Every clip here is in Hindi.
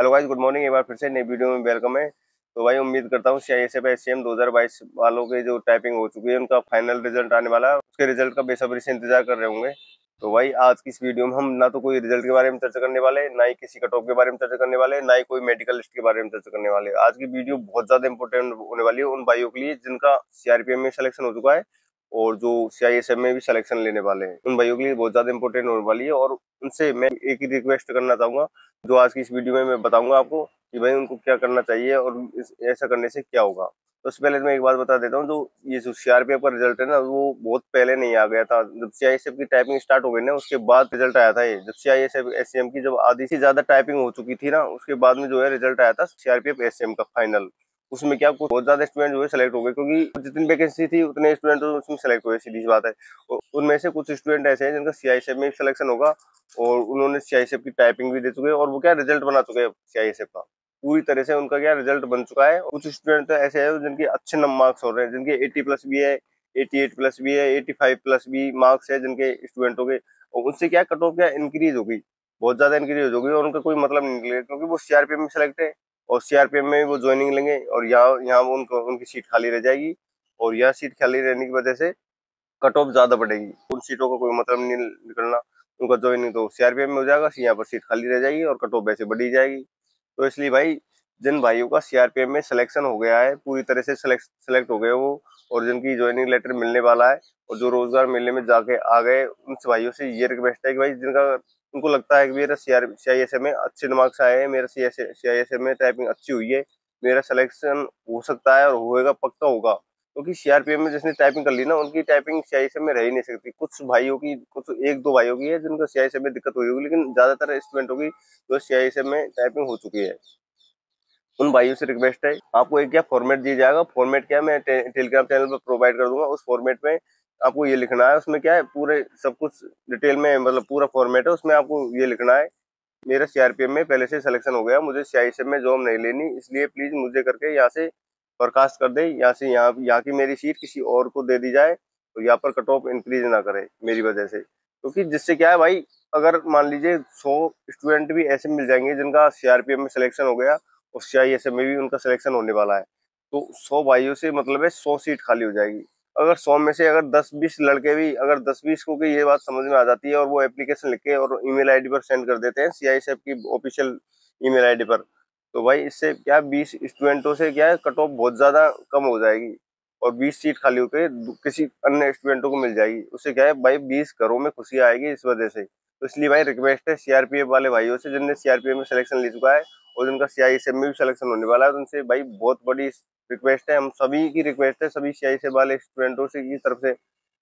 हेलो गाइस गुड मॉर्निंग एक बार फिर से नई वीडियो में वेलकम है। तो भाई, उम्मीद करता हूँ C I S F S M दो हज़ार बाईस वालों के जो टाइपिंग हो चुकी है, उनका फाइनल रिज़ल्ट आने वाला है। उसके रिज़ल्ट का बेसब्री से इंतज़ार कर रहे होंगे। तो भाई, आज की इस वीडियो में हम ना तो कोई रिज़ल्ट के बारे में चर्चा करने वाले, ना ही किसी कट ऑफ़ के बारे में चर्चा करने वाले, ना ही कोई मेडिकल लिस्ट के बारे में चर्चा करने वाले। आज की वीडियो बहुत ज़्यादा इंपॉर्टेंट होने वाली है उन भाइयों के लिए जिनका सीआरपीएम में सिलेक्शन हो चुका है। और जो सी में भी सिलेक्शन लेने वाले हैं। उन भाइयों के लिए बहुत ज़्यादा इंपॉर्टेंट होने वाली है और उनसे मैं एक ही रिक्वेस्ट करना चाहूँगा, जो आज की इस वीडियो में मैं बताऊँगा आपको कि भाई उनको क्या करना चाहिए और ऐसा करने से क्या होगा। तो उससे पहले मैं एक बात बता देता हूँ, जो ये जो सीआरपीएफ का रिज़ल्ट है ना, वो बहुत पहले नहीं आ गया था। जब सीआईएसएफ की टाइपिंग स्टार्ट हो गई ना, उसके बाद रिज़ल्ट आया था ये। जब सीआईएसएफ एससीएम की जब आधी से ज़्यादा टाइपिंग हो चुकी थी ना, उसके बाद में जो है रिज़ल्ट आया था सीआरपीएफ एससीएम का फाइनल उसमें क्या कुछ बहुत ज़्यादा स्टूडेंट जो है सेलेक्ट हो गए, क्योंकि जितनी वैकेंसी थी, उतने स्टूडेंट तो उसमें सेलेक्ट हुए, सीधी बात है। और उनमें से कुछ स्टूडेंट ऐसे हैं जिनका सीआईएसएफ में सिलेक्शन होगा, और उन्होंने सीआईएसएफ की टाइपिंग भी दे चुके हैं, और वो क्या रिज़ल्ट बना चुके हैं सीआईएसएफ का। पूरी तरह से उनका क्या रिज़ल्ट बन चुका है। कुछ स्टूडेंट तो ऐसे हैं जिनके अच्छे नंबर मार्क्स हो रहे हैं, जिनके 80 प्लस भी है 88 प्लस भी है 85 प्लस भी मार्क्स है जिनके स्टूडेंटों के और उनसे क्या कट ऑफ़ क्या इंक्रीज होगी, बहुत ज़्यादा इंक्रीज होगी, और उनका कोई मतलब नहीं निकलेगा, क्योंकि वो सीआरपीएफ में सेलेक्ट है। और सीआरपीएफ में वो ज्वाइनिंग लेंगे और यहाँ यहाँ वो उनको, उनकी सीट खाली रह जाएगी और यहाँ सीट खाली रहने की वजह से कट ऑफ़ ज़्यादा बढ़ेगी उन सीटों का को कोई मतलब नहीं निकलना। उनका ज्वाइनिंग तो सीआरपीएफ में हो जाएगा, यहाँ पर सीट खाली रह जाएगी और कट ऑफ़ वैसे बढ़ी जाएगी। तो इसलिए भाई, जिन भाइयों का सीआरपीएफ में सिलेक्शन हो गया है, पूरी तरह से सिलेक्ट हो गए वो और जिनकी ज्वाइनिंग लेटर मिलने वाला है और जो रोज़गार मेले में जाके आ गए, उन भाइयों से ये रिक्वेस्ट है कि भाई जिनका उनको लगता है कि मेरा सी सी आई एस में अच्छे मार्क्स आए हैं, मेरा सी सी आई एस में टाइपिंग अच्छी हुई है, मेरा सिलेक्शन हो सकता है और होएगा, पक्का होगा। क्योंकि सीआरपीएफ में जिसने टाइपिंग कर ली ना, उनकी टाइपिंग सी में रह ही नहीं सकती। कुछ भाइयों की, कुछ एक दो भाइयों की है जिनको सी में दिक्कत हुई होगी, लेकिन ज़्यादातर स्टूडेंटों की जो सी में टाइपिंग हो चुकी है। उन भाइयों से रिक्वेस्ट है। आपको एक क्या फॉर्मेट दिया जाएगा? फॉर्मेट क्या मैं टेलीग्राम चैनल पर प्रोवाइड कर दूँगा। उस फॉर्मेट में आपको ये लिखना है। उसमें क्या है? पूरे सब कुछ डिटेल में मतलब पूरा फॉर्मेट है। उसमें आपको ये लिखना है। मेरा सीआरपीएफ में पहले से सिलेक्शन हो गया। मुझे सीआईएसएफ में जॉब नहीं लेनी। इसलिए प्लीज़ मुझे करके यहाँ से बर्खास्त कर दे। यहाँ से यहाँ यहाँ की मेरी सीट किसी और को दे दी जाए। तो यहाँ पर कट ऑफ़ इंक्रीज ना करे मेरी वजह से। क्योंकि तो जिससे क्या है भाई, अगर मान लीजिए सौ स्टूडेंट भी ऐसे मिल जाएँगे जिनका सीआरपीएफ में सिलेक्शन हो गया। और सी में भी उनका सिलेक्शन होने वाला है। तो सौ भाइयों से मतलब है सौ सीट खाली हो जाएगी। अगर सौ में से अगर दस बीस लड़के भी, अगर दस बीस को ये बात समझ में आ जाती है और वो एप्लीकेशन लिख के और ईमेल आईडी पर सेंड कर देते हैं CISF की ऑफिशियल ईमेल आईडी पर तो भाई इससे क्या बीस स्टूडेंटों से क्या है कट ऑफ़ बहुत ज़्यादा कम हो जाएगी और बीस सीट खाली होकर किसी अन्य स्टूडेंटों को मिल जाएगी। उससे क्या है भाई बीस घरों में खुशी आएगी इस वजह से। तो इसलिए भाई रिक्वेस्ट है सीआरपीएफ वाले भाइयों से जिनने सीआरपीएफ में सिलेक्शन ले चुका है और जिनका सी में भी सिलेक्शन होने वाला है। तो उनसे भाई बहुत बड़ी रिक्वेस्ट है। हम सभी की रिक्वेस्ट है। सभी सी वाले स्टूडेंटों से की तरफ़ से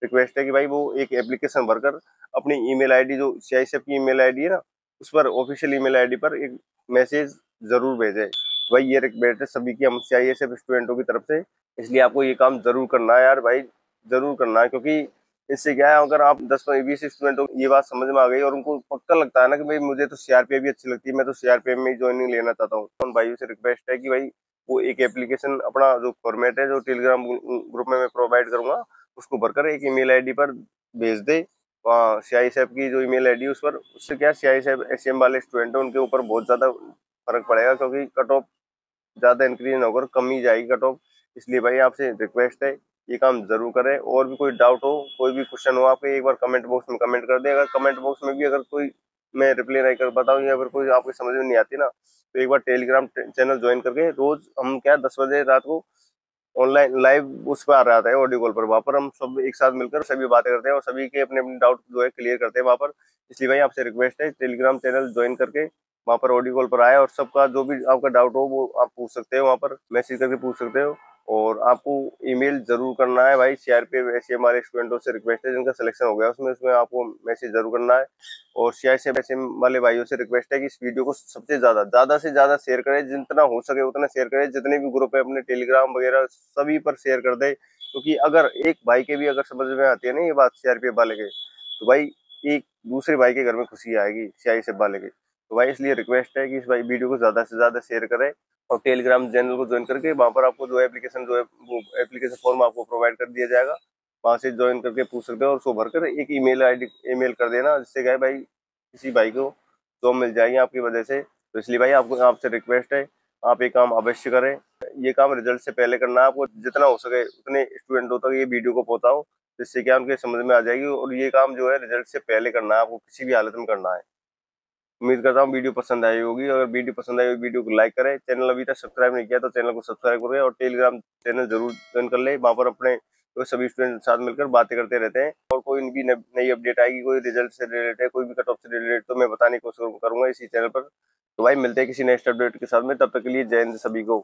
रिक्वेस्ट है कि भाई वो एक एप्लीकेशन भरकर अपनी ईमेल आईडी जो सी की ईमेल आईडी है ना, उस पर ऑफिशियल ईमेल आईडी पर एक मैसेज ज़रूर भेजे। भाई ये रिक्वेस्ट है सभी की। हम सी स्टूडेंटों की तरफ़ से। इसलिए आपको ये काम ज़रूर करना है यार भाई। ज़रूर करना है, क्योंकि इससे क्या है, अगर आप दस बीस स्टूडेंटों को ये बात समझ में आ गई और उनको पक्का लगता है ना कि भाई मुझे तो सीआरपीएफ भी अच्छी लगती है, मैं तो सीआरपीएफ में ज्वाइनिंग लेना चाहता हूँ। उन भाइयों से रिक्वेस्ट है कि भाई वो एक एप्लीकेशन अपना जो फॉर्मेट है, जो टेलीग्राम ग्रुप में मैं प्रोवाइड करूँगा, उसको भरकर एक ईमेल आईडी पर भेज दे। वहाँ सी आई की जो ईमेल आईडी उस पर, उससे क्या सी आई साहब एस वाले स्टूडेंट है, उनके ऊपर बहुत ज़्यादा फ़र्क पड़ेगा क्योंकि कट ऑफ़ ज़्यादा इंक्रीज ना होकर कम ही जाएगी कट ऑफ़ इसलिए भाई आपसे रिक्वेस्ट है ये काम ज़रूर करें। और भी कोई डाउट हो, कोई भी क्वेश्चन हो आपके एक बार कमेंट बॉक्स में कमेंट कर दे। अगर कमेंट बॉक्स में भी अगर कोई मैं रिप्लाई नहीं कर बताऊँ या फिर कोई आपको समझ में नहीं आती ना तो एक बार टेलीग्राम चैनल ज्वाइन करके रोज हम क्या दस बजे रात को ऑनलाइन लाइव उस पर आ रहा था ऑडियो कॉल पर। वहाँ पर हम सब एक साथ मिलकर सभी बातें करते हैं और सभी के अपने अपने डाउट जो है क्लियर करते हैं वहाँ पर। इसलिए भाई आपसे रिक्वेस्ट है टेलीग्राम चैनल ज्वाइन करके वहाँ पर ऑडियो कॉल पर आए और सबका जो भी आपका डाउट हो, वो आप पूछ सकते हो। वहाँ पर मैसेज करके पूछ सकते हो। और आपको ईमेल ज़रूर करना है भाई सीआरपीएफ ऐसे हमारे स्टूडेंटों से रिक्वेस्ट है, जिनका सिलेक्शन हो गया, उसमें उसमें आपको मैसेज ज़रूर करना है। और सीआईसीएफ ऐसे वाले भाइयों से रिक्वेस्ट है कि इस वीडियो को सबसे ज़्यादा ज़्यादा से ज़्यादा शेयर करें, जितना हो सके उतना शेयर करें, जितने भी ग्रुप है अपने टेलीग्राम वगैरह सभी पर शेयर कर दे। क्योंकि तो अगर एक भाई के भी अगर समझ में आती है ना ये बात सीआरपीएफ वाले के तो भाई एक दूसरे भाई के घर में खुशी आएगी सीआईसीएफ वाले के। तो भाई इसलिए रिक्वेस्ट है कि इस भाई वीडियो को ज़्यादा से ज़्यादा शेयर करें और टेलीग्राम चैनल को ज्वाइन करके वहाँ पर आपको जो एप्लीकेशन जो है वो एप्लीकेशन फॉर्म आपको प्रोवाइड कर दिया जाएगा। वहाँ से ज्वाइन करके पूछ सकते हो और उसको भरकर एक ईमेल आईडी ईमेल कर देना जिससे क्या भाई, किसी भाई को जॉब मिल जाएगी आपकी वजह से। तो इसलिए भाई आपको आपसे रिक्वेस्ट है, आप ये काम अवश्य करें। ये काम रिज़ल्ट से पहले करना आपको जितना हो सके उतने स्टूडेंटों तक ये वीडियो को पहुंचाओ, जिससे क्या उनके समझ में आ जाएगी और ये काम जो है रिज़ल्ट से पहले करना है, आपको किसी भी हालत में करना है। उम्मीद करता हूँ वीडियो पसंद आई होगी। अगर वीडियो पसंद आई होगी, वीडियो को लाइक करें। चैनल अभी तक सब्सक्राइब नहीं किया तो चैनल को सब्सक्राइब करें और टेलीग्राम चैनल ज़रूर ज्वाइन कर ले। वहाँ पर अपने तो सभी स्टूडेंट साथ मिलकर बातें करते रहते हैं और कोई भी नई अपडेट आएगी, कोई रिज़ल्ट से रिलेटेड, कोई भी कट ऑफ़ से रिलेटेड तो मैं बताने की कोशिश करूँगा इसी चैनल पर। तो भाई, मिलते हैं किसी नेक्स्ट अपडेट के साथ में। तब तक के लिए जय हिंद सभी को।